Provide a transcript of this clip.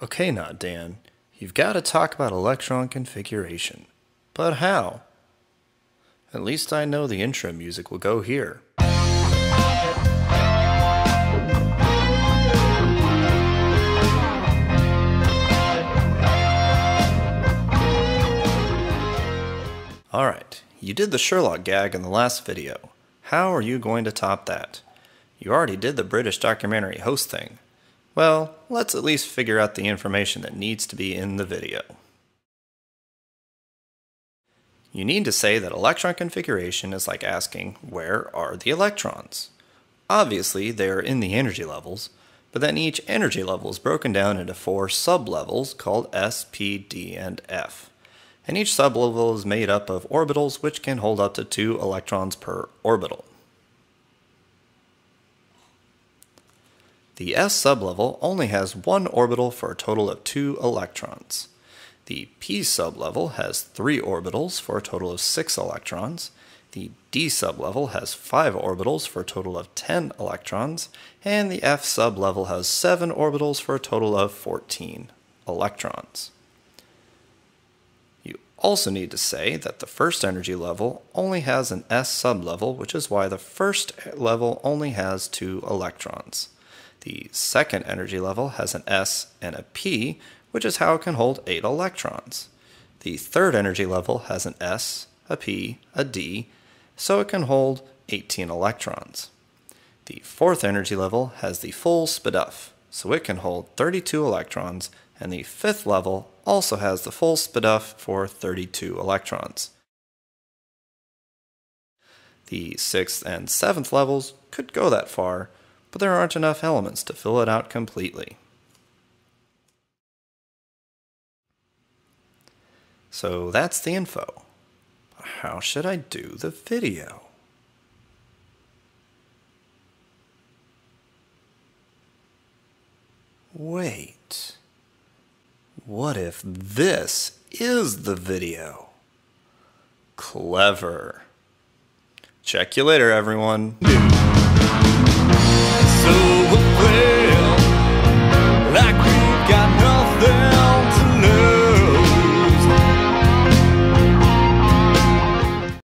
Okay, not Dan. You've got to talk about electron configuration. But how? At least I know the intro music will go here. Alright, you did the Sherlock gag in the last video. How are you going to top that? You already did the British documentary host thing. Well, let's at least figure out the information that needs to be in the video. You need to say that electron configuration is like asking, where are the electrons? Obviously, they are in the energy levels, but then each energy level is broken down into four sublevels called S, P, D, and F. And each sublevel is made up of orbitals which can hold up to two electrons per orbital. The s sublevel only has one orbital for a total of two electrons. The p sublevel has three orbitals for a total of six electrons. The d sublevel has five orbitals for a total of 10 electrons. And the f sublevel has seven orbitals for a total of 14 electrons. You also need to say that the first energy level only has an s sublevel, which is why the first level only has two electrons. The second energy level has an S and a P, which is how it can hold 8 electrons. The third energy level has an S, a P, a D, so it can hold 18 electrons. The fourth energy level has the full SPDF, so it can hold 32 electrons, and the fifth level also has the full SPDF for 32 electrons. The sixth and seventh levels could go that far, but there aren't enough elements to fill it out completely. So that's the info. How should I do the video? Wait. What if this is the video? Clever. Check you later, everyone. So